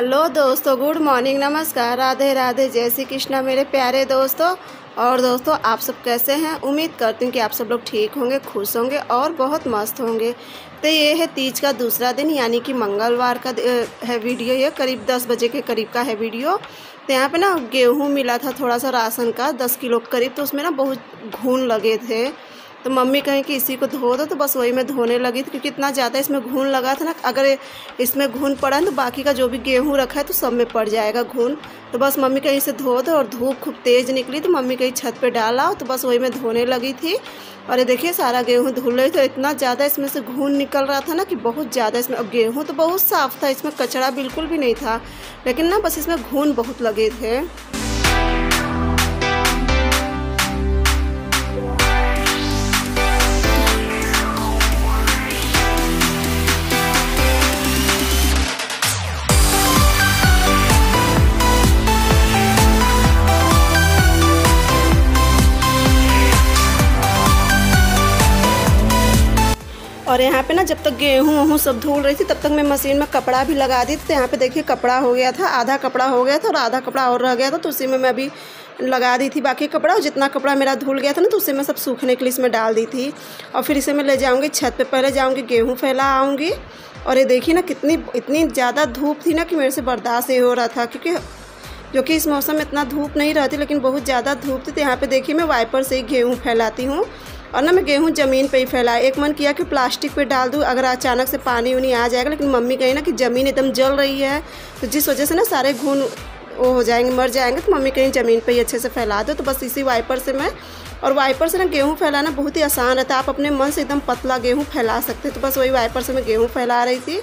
Hello दोस्तों, good morning, नमस्कार। राधे राधे, जय श्री कृष्णा, मेरे प्यारे दोस्तों। और दोस्तों, आप सब कैसे हैं? उम्मीद करती हूँ कि आप सब लोग ठीक होंगे, खुश होंगे और बहुत मस्त होंगे। तो ये है तीज का दूसरा दिन, यानी कि मंगलवार का है वीडियो ये, करीब दस बजे के करीब का है वीडियो। तो यहाँ पे ना गेहूँ मिला था, थोड़ा सा राशन का, दस किलो करीब तो उसमें ना बहुत घून लगे थे। तो मम्मी कहें कि इसी को धो दो तो बस वही मैं धोने लगी थी, क्योंकि इतना ज़्यादा इसमें घून लगा था ना, अगर इसमें घून पड़ा है तो बाकी का जो भी गेहूँ रखा है तो सब में पड़ जाएगा घून। तो बस मम्मी कहीं से धो दो, और धूप खूब तेज़ निकली तो मम्मी कहीं छत पे डाला तो बस वही मैं धोने लगी थी। और ये देखिए, सारा गेहूँ धुल रही तो इतना ज़्यादा इसमें से घून निकल रहा था ना कि बहुत ज़्यादा इसमें अब गेहूँ तो बहुत साफ़ था, इसमें कचरा बिल्कुल भी नहीं था, लेकिन ना बस इसमें घून बहुत लगे थे। और यहाँ पे ना जब तक गेहूँ वहूँ सब धुल रही थी, तब तक मैं मशीन में कपड़ा भी लगा दी तो यहाँ पे देखिए कपड़ा हो गया था, आधा कपड़ा हो गया था और आधा कपड़ा और रह गया था तो उसी में मैं अभी लगा दी थी बाकी कपड़ा। और जितना कपड़ा मेरा धुल गया था ना तो उसे मैं सब सूखने के लिए इसमें डाल दी थी। और फिर इसे मैं ले जाऊँगी, छत पर पहले जाऊँगी, गेहूँ फैला आऊँगी। और ये देखिए ना कितनी, इतनी ज़्यादा धूप थी ना कि मेरे से बर्दाश्त नहीं हो रहा था, क्योंकि जो कि इस मौसम में इतना धूप नहीं रहती, लेकिन बहुत ज़्यादा धूप थी। तो यहाँ पे देखिए मैं वाइपर से ही गेहूँ फैलाती हूँ। और ना मैं गेहूँ ज़मीन पे ही फैलाया एक मन किया कि प्लास्टिक पे डाल दूँ, अगर अचानक से पानी उनी आ जाएगा, लेकिन मम्मी कही ना कि ज़मीन एकदम जल रही है तो जिस वजह से ना सारे घून वो हो जाएँगे, मर जाएँगे तो मम्मी कहीं ज़मीन पर ही अच्छे से फैला दो। तो बस इसी वाइपर से मैं, और वाइपर से ना गेहूँ फैलाना बहुत ही आसान रहता है। आप अपने मन से एकदम पतला गेहूँ फैला सकते हैं। तो बस वही वाइपर से मैं गेहूँ फैला रही थी,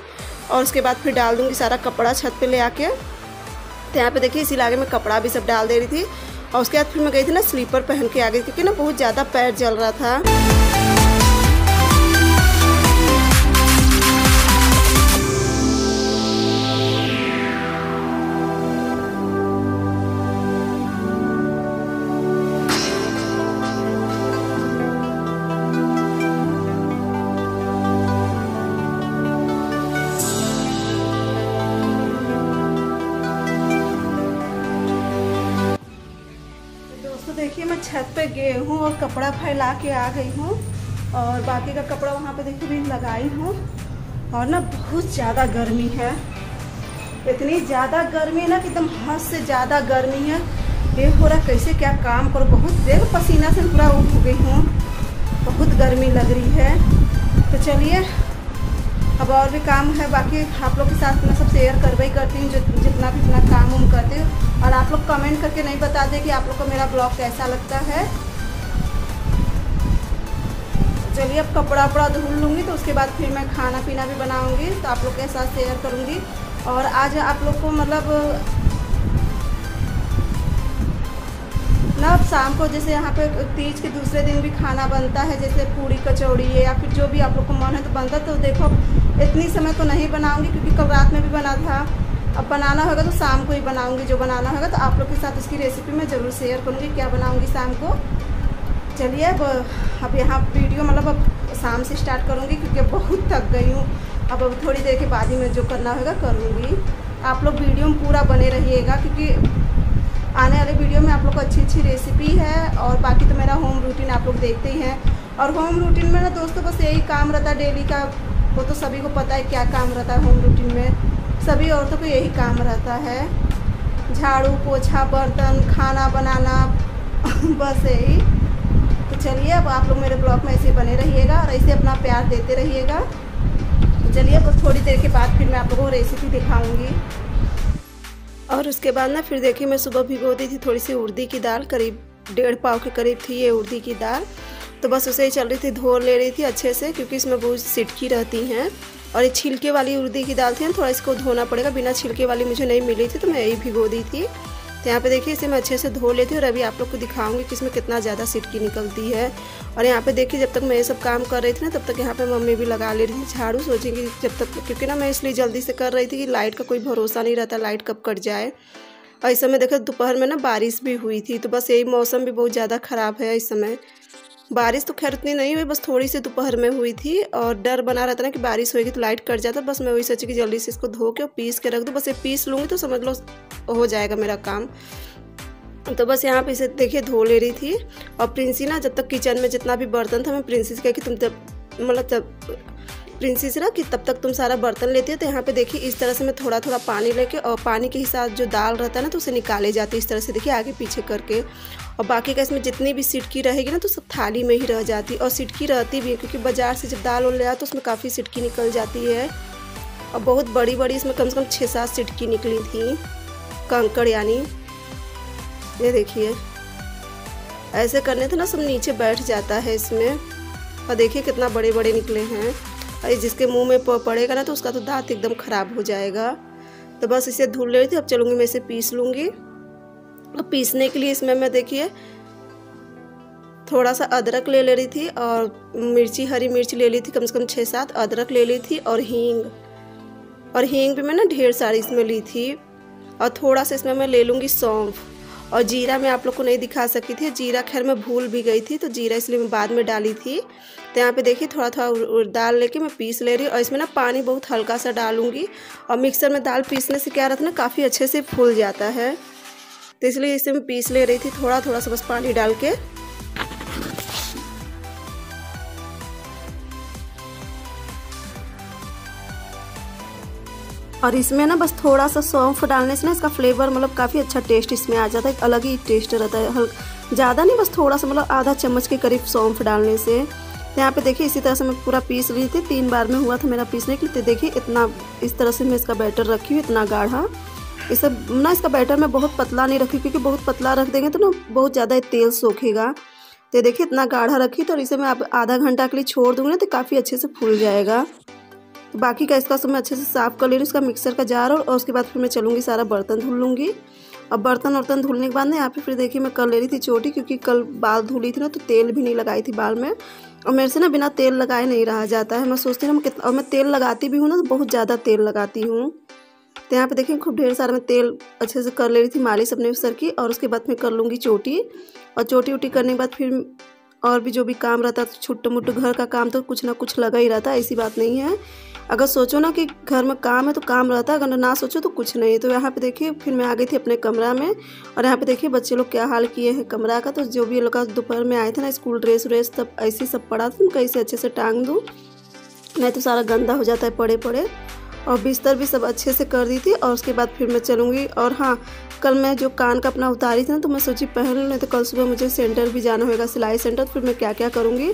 और उसके बाद फिर डाल दूँगी सारा कपड़ा छत पर ले आके। तो यहाँ पे देखिए, इसी लागे में कपड़ा भी सब डाल दे रही थी। और उसके बाद फिर मैं गई थी ना स्लीपर पहन के आ गई क्योंकि ना बहुत ज़्यादा पैर जल रहा था। गेहूँ और कपड़ा फैला के आ गई हूँ और बाकी का कपड़ा वहाँ पे देखिए भी लगाई हूँ। और ना बहुत ज़्यादा गर्मी है। इतनी ज़्यादा गर्मी है ना कि एकदम हद से ज़्यादा गर्मी है। ये हो रहा कैसे क्या काम करो? बहुत देर पसीना से पूरा उठ गई हूँ। बहुत गर्मी लग रही है। तो चलिए अब और भी काम है, बाकी आप लोग के साथ मैं सब शेयर करवा ही करती हूँ जितना भी इतना काम उम करती हूँ। और आप लोग कमेंट करके नहीं बता दें कि आप लोग को मेरा ब्लॉग कैसा लगता है। चलिए अब कपड़ा वपड़ा धुल लूँगी तो उसके बाद फिर मैं खाना पीना भी बनाऊँगी तो आप लोग के साथ शेयर करूँगी। और आज आप लोग को मतलब ना शाम को जैसे यहाँ पे तीज के दूसरे दिन भी खाना बनता है, जैसे पूड़ी कचौड़ी या फिर जो भी आप लोग को मन है तो बनता तो देखो, इतनी समय तो नहीं बनाऊँगी क्योंकि कल रात में भी बना था। अब बनाना होगा तो शाम को ही बनाऊँगी, जो बनाना होगा तो आप लोग के साथ उसकी रेसिपी मैं ज़रूर शेयर करूँगी, क्या बनाऊँगी शाम को। चलिए, अब अब यहाँ वीडियो मतलब अब शाम से स्टार्ट करूँगी क्योंकि बहुत थक गई हूँ। अब अब थोड़ी देर के बाद ही मैं जो करना होगा करूँगी। आप लोग वीडियो में पूरा बने रहिएगा क्योंकि आने वाले वीडियो में आप लोग को अच्छी अच्छी रेसिपी है और बाकी तो मेरा होम रूटीन आप लोग देखते ही हैं। और होम रूटीन में ना दोस्तों बस यही काम रहता है डेली का। वो तो सभी को पता है क्या काम रहता है होम रूटीन में। सभी औरतों को यही काम रहता है। झाड़ू, पोछा, बर्तन, खाना बनाना, बस यही। तो चलिए अब आप लोग मेरे ब्लॉग में ऐसे बने रहिएगा और ऐसे अपना प्यार देते रहिएगा। तो चलिए बस थोड़ी देर के बाद फिर मैं आप लोगों को रेसिपी दिखाऊँगी। और उसके बाद ना फिर देखिए मैं सुबह भिगो दी थी थोड़ी सी उर्दी की दाल, करीब डेढ़ पाव के करीब थी ये उर्दी की दाल। तो बस उसे ही चल रही थी, धो ले रही थी अच्छे से, क्योंकि इसमें बहुत सिटकी रहती हैं। और ये छिलके वाली उर्दी की दाल थी ना, थोड़ा इसको धोना पड़ेगा, बिना छिलके वाली मुझे नहीं मिली थी तो मैं यही भिगो दी थी। तो यहाँ पे देखिए, इसे मैं अच्छे से धो लेती हूँ और अभी आप लोग को दिखाऊँगी कि इसमें कितना ज़्यादा सिटकी निकलती है। और यहाँ पे देखिए, जब तक मैं ये सब काम कर रही थी ना, तब तक यहाँ पे मम्मी भी लगा ले रही थी झाड़ू, सोचेंगे जब तक, क्योंकि ना मैं इसलिए जल्दी से कर रही थी कि लाइट का कोई भरोसा नहीं रहता, लाइट कब कट जाए। और इस समय देखो, दोपहर में ना बारिश भी हुई थी तो बस यही मौसम भी बहुत ज़्यादा ख़राब है इस समय। बारिश तो खैर उतनी नहीं हुई, बस थोड़ी सी दोपहर में हुई थी और डर बना रहता ना कि बारिश होगी तो लाइट कट जाता, बस मैं वही सोची कि जल्दी से इसको धो के और पीस के रख दूँ, बस ये पीस लूँगी तो समझ लो हो जाएगा मेरा काम। तो बस यहाँ पे इसे देखिए धो ले रही थी और प्रिंसी ना जब तक किचन में जितना भी बर्तन था, मैं प्रिंसी से कह कि तुम जब मतलब तब प्रिंसी से ना, कि तब तक तुम सारा बर्तन लेती हो तो यहाँ पे देखिए, इस तरह से मैं थोड़ा थोड़ा पानी लेके और पानी के हिसाब जो दाल रहता है ना तो उसे निकाले जाती है इस तरह से, देखिए, आगे पीछे करके। और बाकी का इसमें जितनी भी सिटकी रहेगी ना तो सब थाली में ही रह जाती और सिटकी रहती भी है, क्योंकि बाज़ार से जब दाल ले तो उसमें काफ़ी सिटकी निकल जाती है। और बहुत बड़ी बड़ी इसमें कम से कम छः सात सिटकी निकली थी। कंकड़ यानी। ये देखिए, ऐसे करने से ना सब नीचे बैठ जाता है इसमें। और देखिए कितना बड़े बड़े निकले हैं। और जिसके मुँह में पड़ेगा ना तो उसका तो दांत एकदम ख़राब हो जाएगा। तो बस इसे धुल ले रही थी, अब चलूँगी मैं इसे पीस लूँगी। और पीसने के लिए इसमें मैं देखिए, थोड़ा सा अदरक ले ले रही थी और मिर्ची, हरी मिर्च ले ली थी, कम से कम छः सात अदरक ले ली थी और हींग। और हींग भी मैं ना ढेर सारी इसमें ली थी। और थोड़ा सा इसमें मैं ले लूँगी सौंफ। और जीरा मैं आप लोग को नहीं दिखा सकी थी। जीरा खैर मैं भूल भी गई थी तो जीरा इसलिए मैं बाद में डाली थी। तो यहाँ पे देखिए थोड़ा थोड़ा दाल लेके मैं पीस ले रही हूँ और इसमें ना पानी बहुत हल्का सा डालूँगी और मिक्सर में दाल पीसने से क्या रहता ना, काफ़ी अच्छे से फूल जाता है। तो इसलिए इसे मैं पीस ले रही थी थोड़ा थोड़ा सा बस पानी डाल के। और इसमें ना बस थोड़ा सा सौंफ डालने से ना इसका फ्लेवर मतलब काफ़ी अच्छा टेस्ट इसमें आ जाता है, एक अलग ही टेस्ट रहता है। ज़्यादा नहीं, बस थोड़ा सा मतलब आधा चम्मच के करीब सौंफ डालने से। यहाँ पे देखिए इसी तरह से मैं पूरा पीस ली थी, तीन बार में हुआ था मेरा पीसने के लिए। देखिए इतना, इस तरह से मैं इसका बैटर रखी हूँ इतना गाढ़ा। इसे ना इसका बैटर मैं बहुत पतला नहीं रखी, क्योंकि बहुत पतला रख देंगे तो ना बहुत ज़्यादा तेल सोखेगा। तो देखिए इतना गाढ़ा रखी तो इसे मैं आप आधा घंटा के लिए छोड़ दूँगी ना तो काफ़ी अच्छे से फूल जाएगा। तो बाकी का इसका सब मैं अच्छे से साफ़ कर ले रही हूँ इसका मिक्सर का जार और, उसके बाद फिर मैं चलूँगी सारा बर्तन धुल लूँगी। अब बर्तन वर्तन धुलने के बाद ना यहाँ पे फिर देखिए मैं कर ले रही थी चोटी क्योंकि कल बाल धुली थी ना तो तेल भी नहीं लगाई थी बाल में। और मेरे से ना बिना तेल लगाए नहीं रहा जाता है। मैं सोचती हूँ कितना और मैं तेल लगाती भी हूँ ना तो बहुत ज़्यादा तेल लगाती हूँ। तो यहाँ पे देखिए खूब ढेर सारा मैं तेल अच्छे से कर ले रही थी मालिश अपने सर की और उसके बाद मैं कर लूँगी चोटी। और चोटी वोटी करने के बाद फिर और भी जो भी काम रहता है छोटे मोटे घर का काम तो कुछ ना कुछ लगा ही रहता ऐसी बात नहीं है। अगर सोचो ना कि घर में काम है तो काम रहता है, अगर ना सोचो तो कुछ नहीं। तो यहाँ पे देखिए, फिर मैं आ गई थी अपने कमरा में और यहाँ पे देखिए बच्चे लोग क्या हाल किए हैं कमरा का। तो जो भी लोग दोपहर में आए थे ना, स्कूल ड्रेस व्रेस तब ऐसे सब पड़ा था इसे अच्छे से टांग दूँ, नहीं तो सारा गंदा हो जाता है पड़े पड़े और बिस्तर भी सब अच्छे से कर दी थी और उसके बाद फिर मैं चलूँगी। और हाँ कल मैं जो कान का अपना उतारी थी ना तो मैं सोची पहन लूँ, नहीं तो कल सुबह मुझे सेंटर भी जाना होगा, सिलाई सेंटर तो फिर मैं क्या क्या करूँगी।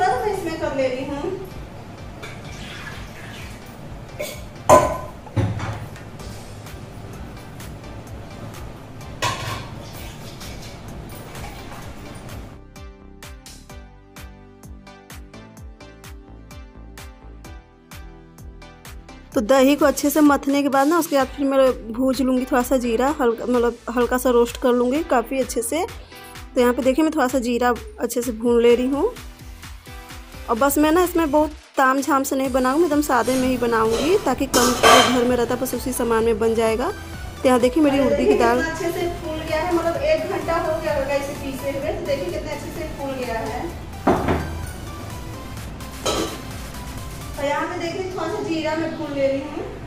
इसमें कर ले रही हूँ? तो दही को अच्छे से मथने के बाद ना, उसके बाद फिर मैं भूज लूँगी थोड़ा सा जीरा, हल्का मतलब हल्का सा रोस्ट कर लूँगी काफ़ी अच्छे से। तो यहाँ पे देखिए मैं थोड़ा सा जीरा अच्छे से भून ले रही हूँ। और बस मैं ना इसमें बहुत ताम झाम से नहीं बनाऊँगी, एकदम सादे में ही बनाऊँगी ताकि कम घर में रहता बस उसी सामान में बन जाएगा। तो यहाँ देखिए मेरी उर्दी की दाल। अच्छे से फूल गया है मतलब एक घंटा हो गया होगा इसे पीसे हुए तो देखिए कितने अच्छे से फूल गया है। और यहाँ पे देखिए थोड़ा सा जीरा मैं भून ले रही हूँ।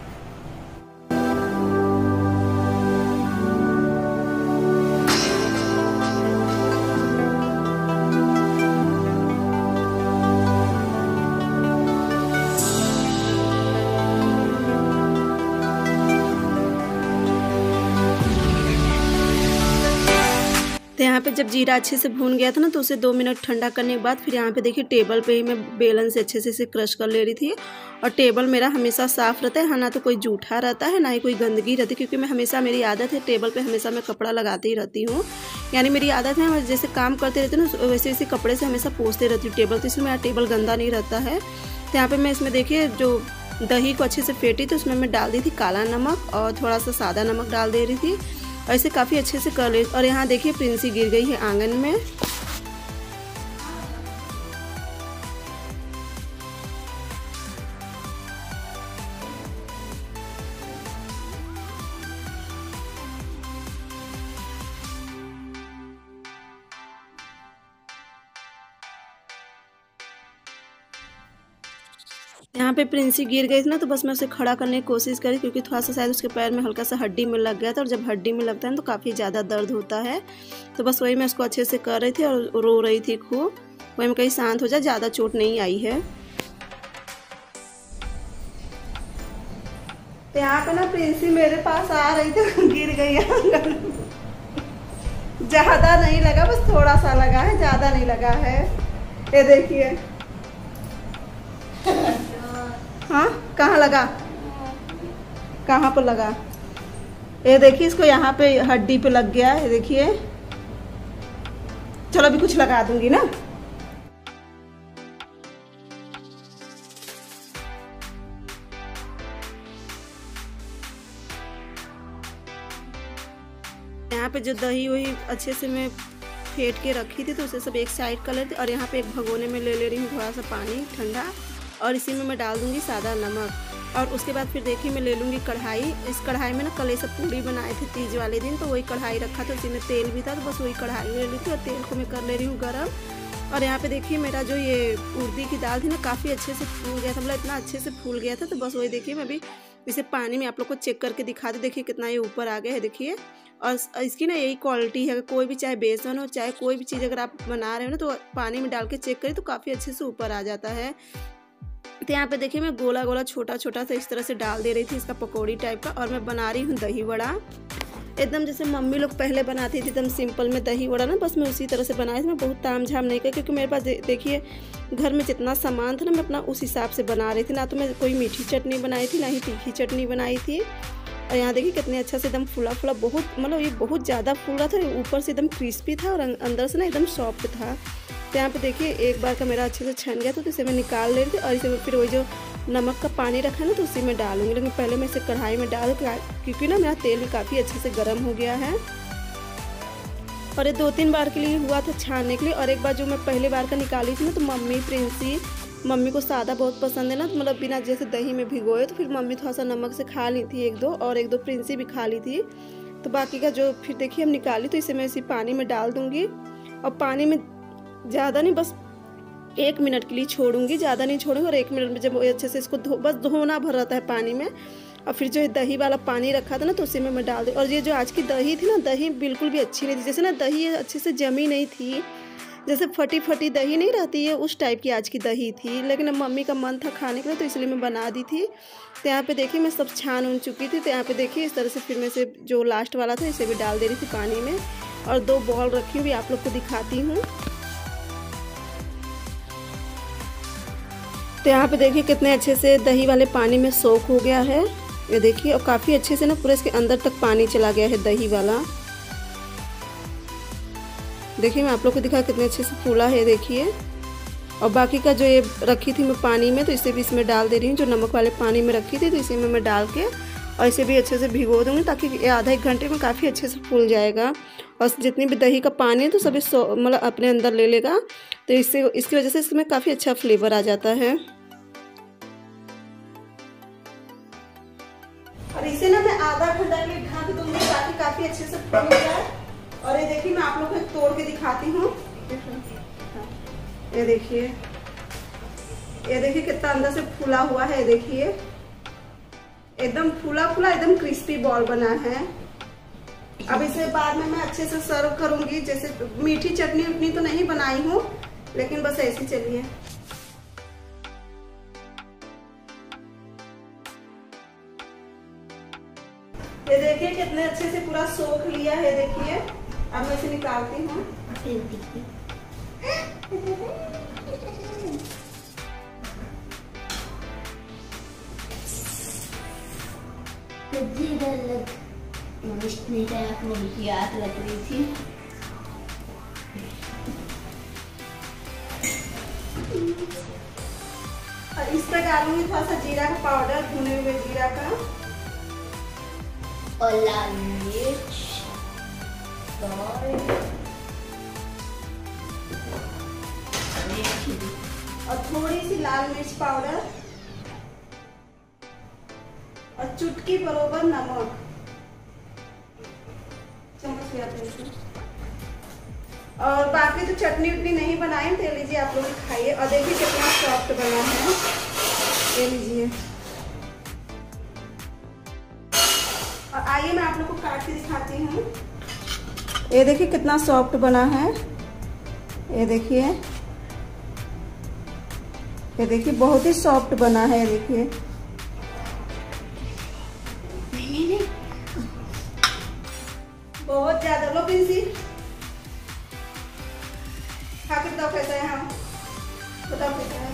यहाँ पे जब जीरा अच्छे से भून गया था ना तो उसे दो मिनट ठंडा करने के बाद फिर यहाँ पे देखिए टेबल पे ही मैं बेलन से अच्छे से इसे क्रश कर ले रही थी। और टेबल मेरा हमेशा साफ़ रहता है हाँ ना तो कोई जूठा रहता है, ना ही कोई गंदगी रहती है, क्योंकि मैं हमेशा, मेरी आदत है टेबल पर हमेशा मैं कपड़ा लगाती ही रहती हूँ। यानी मेरी आदत है, मैं जैसे काम करते रहते ना वैसे वैसे कपड़े से हमेशा पोसते रहती हूँ टेबल तो इसलिए मेरा टेबल गंदा नहीं रहता है। तो यहाँ पर मैं इसमें देखिए, जो दही को अच्छे से फेंटी थी, उसमें मैं डाल दी थी काला नमक और थोड़ा सा सादा नमक डाल दे रही थी। ऐसे काफ़ी अच्छे से कर ले और यहाँ देखिए प्रिंसी गिर गई है आँगन में। यहाँ पे प्रिंसी गिर गई थी ना तो बस मैं उसे खड़ा करने की कोशिश करी, क्योंकि थोड़ा सा शायद उसके पैर में हल्का सा हड्डी में लग गया था, और जब हड्डी में लगता है तो काफ़ी ज़्यादा दर्द होता है। तो बस वही मैं उसको अच्छे से कर रही थी, और रो रही थी खूब। वही में कहीं, शांत हो जाए ज़्यादा चोट नहीं आई है। तो यहाँ पे ना प्रिंसी मेरे पास आ रही थी गिर गई ज़्यादा नहीं लगा, बस थोड़ा सा लगा है, ज़्यादा नहीं लगा है। ये देखिए। कहाँ लगा? कहाँ पर लगा? ये देखिए, इसको यहाँ पे हड्डी पे लग गया है, देखिए। चलो, अभी कुछ लगा दूँगी ना। यहाँ पे जो दही वही अच्छे से मैं फेंट के रखी थी तो उसे सब एक साइड कर लेती और यहाँ पे एक भगोने में ले ले रही हूँ, थोड़ा सा पानी, ठंडा। और इसी में मैं डाल दूँगी सादा नमक। और उसके बाद फिर देखिए मैं ले लूँगी कढ़ाई। इस कढ़ाई में ना कल सब पूड़ी बनाए थे तीज वाले दिन तो वही कढ़ाई रखा था उसी में तेल भी था तो बस वही कढ़ाई ले ली थी और तेल को मैं कर ले रही हूँ गर्म। और यहाँ पे देखिए मेरा जो ये उर्दी की दाल थी ना, काफ़ी अच्छे से फूल गया था मतलब इतना अच्छे से फूल गया था तो बस वही देखिए मैं भी इसे पानी में आप लोग को चेक करके दिखा दी। देखिए कितना ये ऊपर आ गया है, देखिए। और इसकी ना यही क्वालिटी है कोई भी चाहे बेसन हो, चाहे कोई भी चीज़ अगर आप बना रहे हो ना तो पानी में डाल के चेक करें तो काफ़ी अच्छे से ऊपर आ जाता है। तो यहाँ पे देखिए मैं गोला गोला छोटा छोटा सा इस तरह से डाल दे रही थी इसका पकौड़ी टाइप का और मैं बना रही हूँ दही वड़ा। एकदम जैसे मम्मी लोग पहले बनाती थी एकदम सिंपल में दही वड़ा ना बस मैं उसी तरह से बनाई थी मैं बहुत ताम झाम नहीं कर क्योंकि मेरे पास देखिए घर में जितना सामान था ना मैं अपना उस हिसाब से बना रही थी। ना तो मैं कोई मीठी चटनी बनाई थी ना ही तीखी चटनी बनाई थी। और यहाँ देखिए कितने अच्छा से एकदम फूला फूला बहुत मतलब ये बहुत ज़्यादा फूला था ऊपर से एकदम क्रिस्पी था और अं-, अंदर से ना एकदम सॉफ्ट था। तो यहाँ पे देखिए, एक बार का मेरा अच्छे से छन गया तो इसे मैं निकाल ले रही थी और इसे मैं फिर वही जो नमक का पानी रखा ना तो उसी में डालूँगी। लेकिन पहले मैं इसे कढ़ाई में डाल क्योंकि ना मेरा तेल भी काफ़ी अच्छे से गर्म हो गया है। और ये दो तीन बार के लिए हुआ था छानने के लिए, और एक बार जो मैं पहली बार का निकाली थी ना तो मम्मी प्रिंसी, मम्मी को सादा बहुत पसंद है ना तो मतलब बिना जैसे दही में भिगोए तो फिर मम्मी थोड़ा सा नमक से खा ली थी एक दो, और एक दो प्रिंसी भी खा ली थी। तो बाकी का जो फिर देखिए, हम निकाली तो इसे मैं इसी पानी में डाल दूँगी। और पानी में ज़्यादा नहीं, बस एक मिनट के लिए छोड़ूँगी, ज़्यादा नहीं छोड़ूँगी और एक मिनट में जब अच्छे से इसको धो, बस धोना भर रहता है पानी में और फिर जो है दही वाला पानी रखा था ना तो उसी में मैं डाल दी। और ये जो आज की दही थी ना, दही बिल्कुल भी अच्छी नहीं थी। जैसे ना दही अच्छे से जमी नहीं थी, जैसे फटी फटी दही नहीं रहती है, उस टाइप की आज की दही थी। लेकिन अब मम्मी का मन था खाने के लिए तो इसलिए मैं बना दी थी। तो यहाँ पे देखिए, मैं सब छान उन चुकी थी। तो यहाँ पे देखिए, इस तरह से फिर मैं से जो लास्ट वाला था, इसे भी डाल दे रही थी पानी में। और दो बॉल रखी हुई आप लोग को दिखाती हूँ। तो यहाँ पे देखिए कितने अच्छे से दही वाले पानी में सोख हो गया है। ये देखिए, और काफ़ी अच्छे से ना पूरे इसके अंदर तक पानी चला गया है दही वाला। देखिए, मैं आप लोग को दिखा कितने अच्छे से फूला है, देखिए। और बाकी का जो ये रखी थी मैं पानी में तो इसे भी इसमें डाल दे रही हूँ। जो नमक वाले पानी में रखी थी तो इसी में मैं डाल के और इसे भी अच्छे से भिगो दूँगी ताकि ये आधा एक घंटे में काफ़ी अच्छे से फूल जाएगा। और जितनी भी दही का पानी है तो सभी मतलब अपने अंदर ले लेगा। तो इससे, इसकी वजह से इसमें काफ़ी अच्छा फ्लेवर आ जाता है। और इसे ना मैं आधा घंटा के लिए ढक दूँगी ताकि काफ़ी अच्छे से फूल जाए। और ये देखिए, मैं आप लोग को तोड़ के दिखाती हूँ। ये देखिए ये देखिए कितना अंदर से फूला हुआ है, ये देखिए। एकदम फूला फूला एकदम क्रिस्पी बॉल बना है। अब इसे बाद में मैं अच्छे से सर्व करूँगी। जैसे मीठी चटनी उटनी तो नहीं बनाई हूँ, लेकिन बस ऐसी चलिए। देखिए कितने अच्छे से पूरा सोख लिया है देखिए। अब मैं इसे निकालती हूँ। लग रही थी। और इस पर डालूँगी थोड़ा सा जीरा का पाउडर भुने हुए जीरा का। और और थोड़ी सी लाल मिर्च पाउडर और चुटकी बरोबर नमक। चम्मच। और बाकी तो चटनी उटनी नहीं बनाई तो लीजिए आप लोग खाइए। और देखिए कितना सॉफ्ट बना है। ये लीजिए। काट के दिखाती हूँ। ये देखिए कितना सॉफ्ट बना है। ये देखिए। ये देखिए बहुत ही सॉफ्ट बना है ये देखिए। नहीं नहीं बहुत ज़्यादा लो पिंसी खा के बताओ कैसा है हाँ। बताओ कैसा है।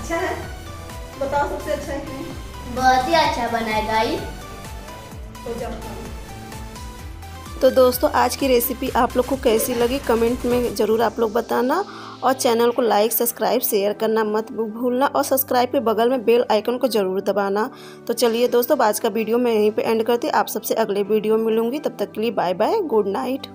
अच्छा है? बताओ सबसे अच्छा है बहुत ही अच्छा बना है गाइस तो जाता है तो दोस्तों, आज की रेसिपी आप लोग को कैसी लगी कमेंट में ज़रूर आप लोग बताना और चैनल को लाइक सब्सक्राइब शेयर करना मत भूलना और सब्सक्राइब के बगल में बेल आइकन को ज़रूर दबाना। तो चलिए दोस्तों आज का वीडियो मैं यहीं पे एंड करती आप सबसे अगले वीडियो में मिलूँगी। तब तक के लिए बाय बाय गुड नाइट